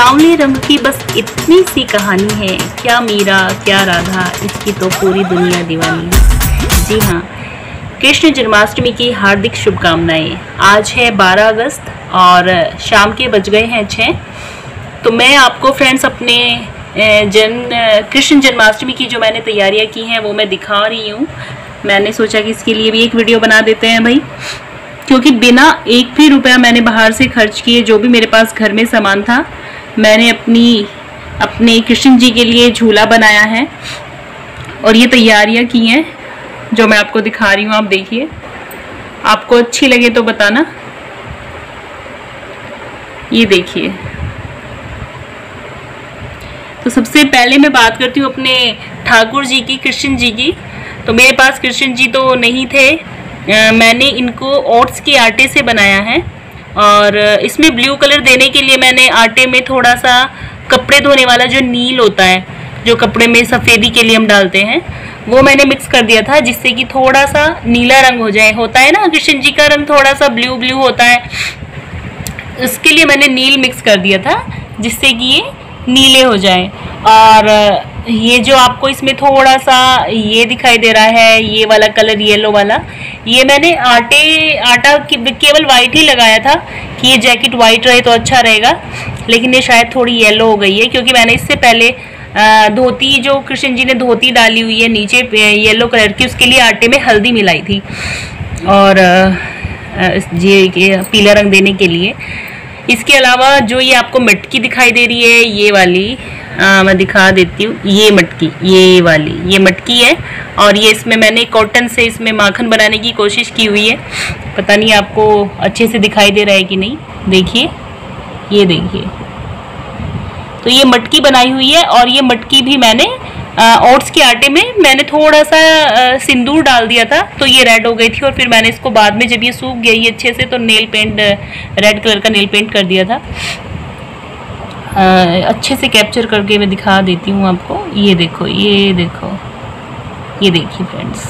सांवले रंग की बस इतनी सी कहानी है। क्या मीरा, क्या राधा, इसकी तो पूरी दुनिया दीवानी है। जी हाँ कृष्ण जन्माष्टमी की हार्दिक शुभकामनाएँ। आज है 12 अगस्त और शाम के बज गए हैं छः तो मैं आपको फ्रेंड्स अपने जन, कृष्ण जन्माष्टमी की जो मैंने तैयारियाँ की हैं, वो मैं दिखा रही हूँ। मैंने सोचा कि इसके लिए भी एक वीडियो बना देते हैं भाई। क्योंकि बिना एक भी रुपया मैंने बाहर से खर्च किए, जो भी मेरे पास घर में सामान था मैंने अपनी अपने कृष्ण जी के लिए झूला बनाया है और ये तैयारियाँ की हैं जो मैं आपको दिखा रही हूँ आप देखिए। आपको अच्छी लगे तो बताना। ये देखिए। तो सबसे पहले मैं बात करती हूँ अपने ठाकुर जी की कृष्ण जी की। तो मेरे पास कृष्ण जी तो नहीं थे। आ, मैंने इनको ओट्स के आटे से बनाया है। और इसमें ब्लू कलर देने के लिए मैंने आटे में थोड़ा सा कपड़े धोने वाला जो नील होता है, जो कपड़े में सफ़ेदी के लिए हम डालते हैं, वो मैंने मिक्स कर दिया था जिससे कि थोड़ा सा नीला रंग हो जाए। होता है ना, कृष्ण जी का रंग थोड़ा सा ब्लू ब्लू होता है। उसके लिए मैंने नील मिक्स कर दिया था जिससे कि ये नीले हो जाए। और ये जो आपको इसमें थोड़ा सा ये दिखाई दे रहा है, ये वाला कलर येलो वाला, ये मैंने आटे, आटा केवल वाइट ही लगाया था कि ये जैकेट वाइट रहे तो अच्छा रहेगा, लेकिन ये शायद थोड़ी येलो हो गई है, क्योंकि मैंने इससे पहले धोती जो कृष्ण जी ने धोती डाली हुई है नीचे येलो कलर की, उसके लिए आटे में हल्दी मिलाई थी। और ये पीला रंग देने के लिए। इसके अलावा जो ये आपको मटकी दिखाई दे रही है, ये वाली आ, मैं दिखा देती हूँ ये मटकी ये वाली ये मटकी है और ये इसमें मैंने कॉटन से इसमें माखन बनाने की कोशिश की हुई है। पता नहीं आपको अच्छे से दिखाई दे रहा है कि नहीं। देखिए ये देखिए। तो ये मटकी बनाई हुई है और ये मटकी भी मैंने ओट्स के आटे में मैंने थोड़ा सा सिंदूर डाल दिया था तो ये रेड हो गई थी और फिर मैंने इसको बाद में जब ये सूख गई अच्छे से तो नेल पेंट रेड कलर का नेल पेंट कर दिया था। अच्छे से कैप्चर करके मैं दिखा देती हूँ आपको। ये देखो ये देखो। ये देखिए फ्रेंड्स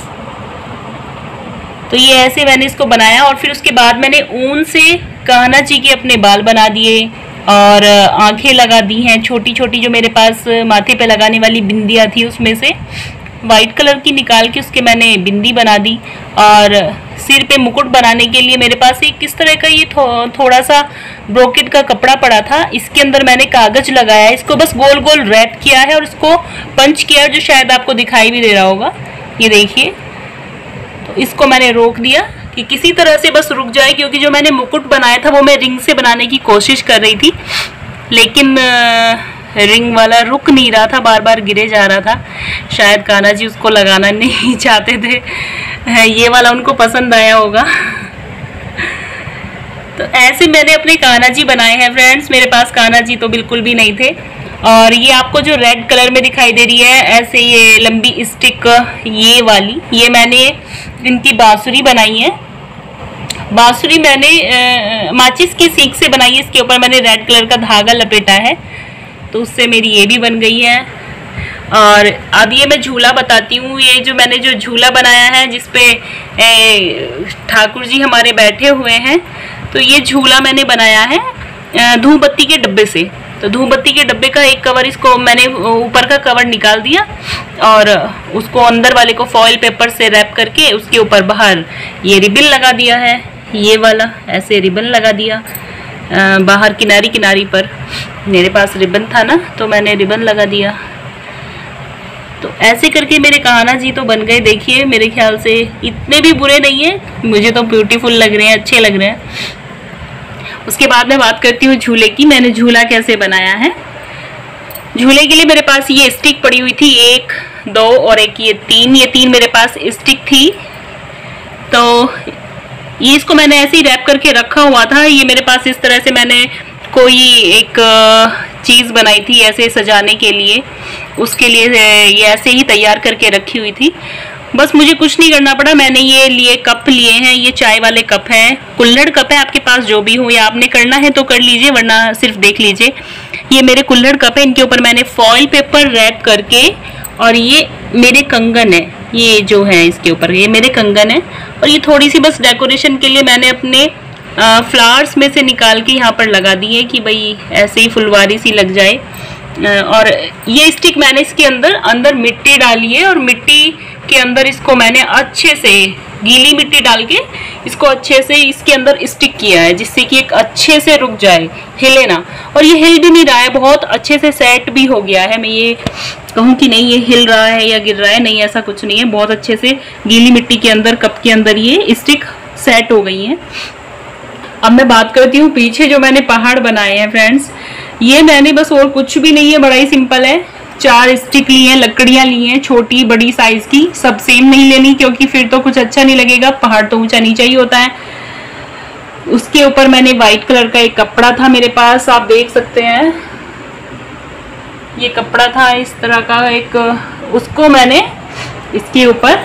तो ये ऐसे मैंने इसको बनाया और फिर उसके बाद मैंने ऊन से कहना जी के अपने बाल बना दिए और आँखें लगा दी हैं। छोटी छोटी जो मेरे पास माथे पे लगाने वाली बिंदियाँ थी उसमें से। वाइट कलर की निकाल के उसके मैंने बिंदी बना दी और सिर पे मुकुट बनाने के लिए मेरे पास एक किस तरह का ये थो, थोड़ा सा ब्रोकेट का कपड़ा पड़ा था। इसके अंदर मैंने कागज़ लगाया इसको बस गोल गोल रैप किया है और इसको पंच किया जो शायद आपको दिखाई भी दे रहा होगा। ये देखिए। तो इसको मैंने रोक दिया कि किसी तरह से बस रुक जाए क्योंकि जो मैंने मुकुट बनाया था वो मैं रिंग से बनाने की कोशिश कर रही थी। लेकिन रिंग वाला रुक नहीं रहा था बार बार गिरे जा रहा था। शायद कान्हा जी उसको लगाना नहीं चाहते थे। ये वाला उनको पसंद आया होगा। तो ऐसे मैंने अपने कान्हा जी बनाए हैं फ्रेंड्स मेरे पास कान्हा जी तो बिल्कुल भी नहीं थे। और ये आपको जो रेड कलर में दिखाई दे रही है, ऐसे ये लंबी स्टिक ये वाली, ये मैंने इनकी बांसुरी बनाई है। बांसुरी मैंने माचिस की सीख से बनाई है, इसके ऊपर मैंने रेड कलर का धागा लपेटा है। तो उससे मेरी ये भी बन गई है। और अब ये मैं झूला बताती हूँ, ये जो मैंने जो झूला बनाया है जिसपे ठाकुर जी हमारे बैठे हुए हैं तो ये झूला मैंने बनाया है धूप बत्ती के डब्बे से। तो धूमबत्ती के डब्बे का एक कवर इसको मैंने ऊपर का कवर निकाल दिया और उसको अंदर वाले को फॉइल पेपर से रैप करके उसके ऊपर बाहर ये रिबन लगा दिया है। ये वाला, ऐसे रिबन लगा दिया बाहर किनारी किनारी पर। मेरे पास रिबन था ना तो मैंने रिबन लगा दिया। तो ऐसे करके मेरे कहाना जी तो बन गए। देखिए, मेरे ख्याल से इतने भी बुरे नहीं है, मुझे तो ब्यूटीफुल लग रहे हैं, अच्छे लग रहे हैं। उसके बाद मैं बात करती हूँ झूले की, मैंने झूला कैसे बनाया है। झूले के लिए मेरे पास ये स्टिक पड़ी हुई थी, एक, दो और एक, ये तीन ये तीन मेरे पास स्टिक थी। तो ये इसको मैंने ऐसे ही रैप करके रखा हुआ था, ये मेरे पास इस तरह से मैंने कोई एक चीज़ बनाई थी ऐसे सजाने के लिए। उसके लिए ये ऐसे ही तैयार करके रखी हुई थी। बस मुझे कुछ नहीं करना पड़ा। मैंने ये लिए कप लिए हैं, ये चाय वाले कप हैं। कुल्हड़ कप है आपके पास, जो भी हो, या आपने करना है तो कर लीजिए, वरना सिर्फ़ देख लीजिए। ये मेरे कुल्हड़ कप है, इनके ऊपर मैंने फॉइल पेपर रैप करके, और ये मेरे कंगन है। ये जो है इसके ऊपर, ये मेरे कंगन है। और ये थोड़ी सी बस डेकोरेशन के लिए मैंने अपने फ्लावर्स में से निकाल के यहाँ पर लगा दिए कि भाई ऐसे ही फुलवारी सी लग जाए। और ये स्टिक मैंने इसके अंदर अंदर मिट्टी डाली है और मिट्टी के अंदर इसको मैंने अच्छे से, गीली मिट्टी डाल के इसको अच्छे से इसके अंदर स्टिक किया है, जिससे कि एक अच्छे से रुक जाए, हिले ना। और ये हिल भी नहीं रहा है, बहुत अच्छे से सेट भी हो गया है। मैं ये कहूँ कि नहीं, ये हिल रहा है या गिर रहा है, नहीं, ऐसा कुछ नहीं है। बहुत अच्छे से गीली मिट्टी के अंदर, कप के अंदर ये स्टिक सेट हो गई है। अब मैं बात करती हूँ पीछे जो मैंने पहाड़ बनाए हैं फ्रेंड्स ये मैंने बस और कुछ भी नहीं है, बड़ा ही सिंपल है। चार स्टिक लिए हैं, लकड़ियाँ ली हैं, छोटी, बड़ी साइज़ की। सब सेम नहीं लेनी, क्योंकि फिर तो कुछ अच्छा नहीं लगेगा। पहाड़ तो ऊँचा नीचा ही होता है। उसके ऊपर मैंने व्हाइट कलर का एक कपड़ा था मेरे पास, आप देख सकते हैं। ये कपड़ा था इस तरह का एक, उसको मैंने इसके ऊपर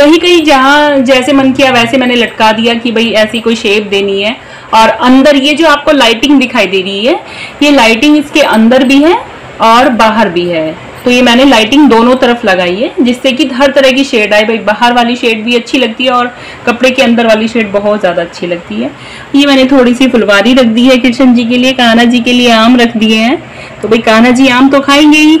कहीं कहीं जहाँ जैसे मन किया वैसे मैंने लटका दिया कि भाई ऐसी कोई शेप देनी है। और अंदर ये जो आपको लाइटिंग दिखाई दे रही है, ये लाइटिंग इसके अंदर भी है और बाहर भी है। तो ये मैंने लाइटिंग दोनों तरफ़ लगाई है, जिससे कि हर तरह की शेड आए। भाई बाहर वाली शेड भी अच्छी लगती है और कपड़े के अंदर वाली शेड बहुत ज़्यादा अच्छी लगती है। ये मैंने थोड़ी सी फुलवारी रख दी है कृष्ण जी के लिए, कान्हा जी के लिए आम रख दिए हैं। तो भाई कान्हा जी आम तो खाएँगे ही।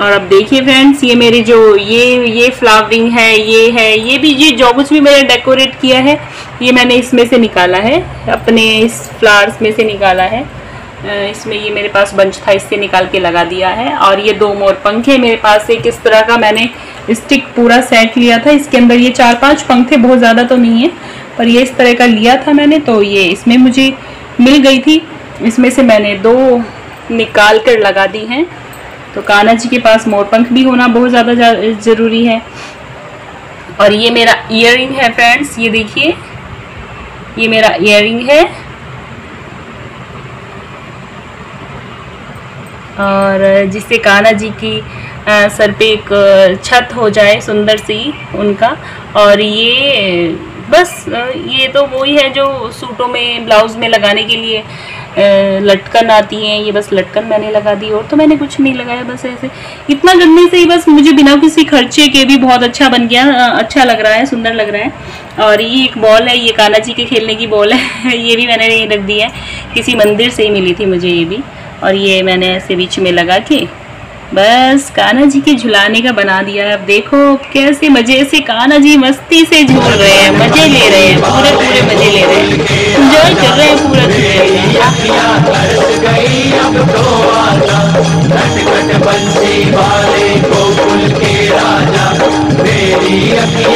और अब देखिए फ्रेंड्स ये मेरे जो, ये ये फ्लावरिंग है, ये है, ये भी, ये जो कुछ भी मैंने डेकोरेट किया है, ये मैंने इसमें से निकाला है, अपने इस फ्लावर्स में से निकाला है। इसमें ये मेरे पास बंच था, इससे निकाल के लगा दिया है। और ये दो मोर पंखे मेरे पास, एक इस तरह का मैंने स्टिक पूरा सेट लिया था। इसके अंदर ये चार पाँच पंखे बहुत ज़्यादा तो नहीं है, पर ये इस तरह का लिया था मैंने तो ये इसमें मुझे मिल गई थी। इसमें से मैंने दो निकाल कर लगा दी हैं। तो कान्हा जी के पास मोरपंख भी होना बहुत ज़्यादा ज़रूरी है। और ये मेरा इयर है फ्रेंड्स ये देखिए। ये मेरा इयर है। और जिससे कान्हा जी की सर पे एक छत हो जाए सुंदर सी उनका। और ये, बस ये तो वही है जो सूटों में, ब्लाउज में लगाने के लिए लटकन आती है, ये बस लटकन मैंने लगा दी और तो मैंने कुछ नहीं लगाया, बस ऐसे। इतना करने से ही बस मुझे बिना किसी खर्चे के भी बहुत अच्छा बन गया अच्छा लग रहा है, सुंदर लग रहा है। और ये एक बॉल है, ये कान्हा जी के खेलने की बॉल है, ये भी मैंने रख दी है। किसी मंदिर से ही मिली थी मुझे ये भी। और ये मैंने ऐसे बीच में लगा के बस कान्हा जी के झुलाने का बना दिया है। अब देखो कैसे मज़े से कान्हा जी मस्ती से झूल रहे हैं, मज़े ले रहे हैं पूरे पूरे मज़े ले रहे हैं। इंजॉय कर रहे हैं पूरा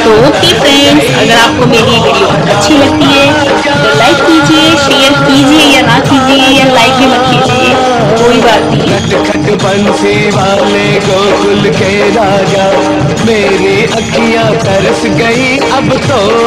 तो ओके फ्रेंड्स अगर आपको मेरी वीडियो अच्छी लगती है तो लाइक कीजिए शेयर कीजिए, या ना कीजिए, या लाइक भी मत कीजिए। कोई बात नहीं। खट बंसी वाले गोकुल के राजा, मेरी अखियाँ तरस गई, अब तो आजा आजा